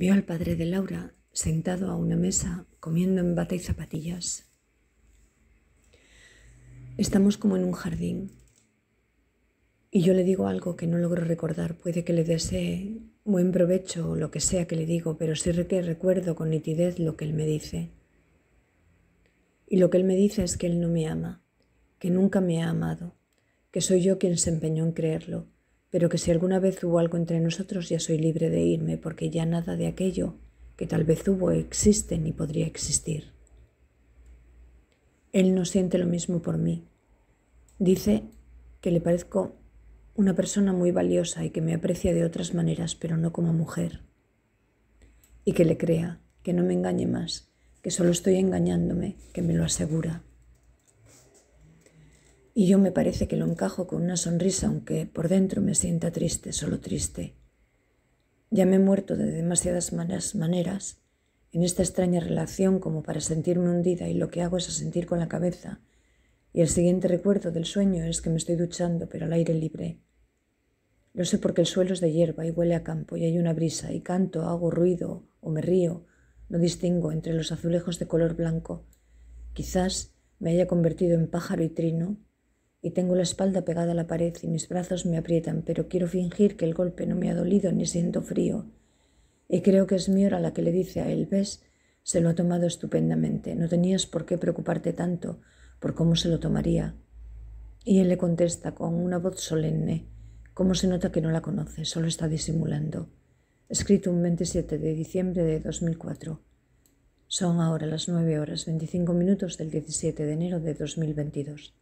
Vio al padre de Laura sentado a una mesa comiendo en bata y zapatillas. Estamos como en un jardín y yo le digo algo que no logro recordar. Puede que le desee buen provecho o lo que sea que le digo, pero sí que recuerdo con nitidez lo que él me dice. Y lo que él me dice es que él no me ama, que nunca me ha amado, que soy yo quien se empeñó en creerlo, pero que si alguna vez hubo algo entre nosotros ya soy libre de irme porque ya nada de aquello que tal vez hubo existe ni podría existir. Él no siente lo mismo por mí. Dice que le parezco una persona muy valiosa y que me aprecia de otras maneras, pero no como mujer. Y que le crea, que no me engañe más, que solo estoy engañándome, que me lo asegura. Y yo me parece que lo encajo con una sonrisa, aunque por dentro me sienta triste, solo triste. Ya me he muerto de demasiadas maneras en esta extraña relación como para sentirme hundida y lo que hago es asentir con la cabeza. Y el siguiente recuerdo del sueño es que me estoy duchando, pero al aire libre. Lo sé porque el suelo es de hierba y huele a campo y hay una brisa y canto, hago ruido o me río no distingo entre los azulejos de color blanco. Quizás me haya convertido en pájaro y trino y tengo la espalda pegada a la pared y mis brazos me aprietan, pero quiero fingir que el golpe no me ha dolido ni siento frío. Y creo que es mi hora la que le dice a él, ves, se lo ha tomado estupendamente, no tenías por qué preocuparte tanto por cómo se lo tomaría. Y él le contesta con una voz solemne, cómo se nota que no la conoce, solo está disimulando escrito un 27 de diciembre de 2004. Son ahora las 9 horas 25 minutos del 17 de enero de 2022.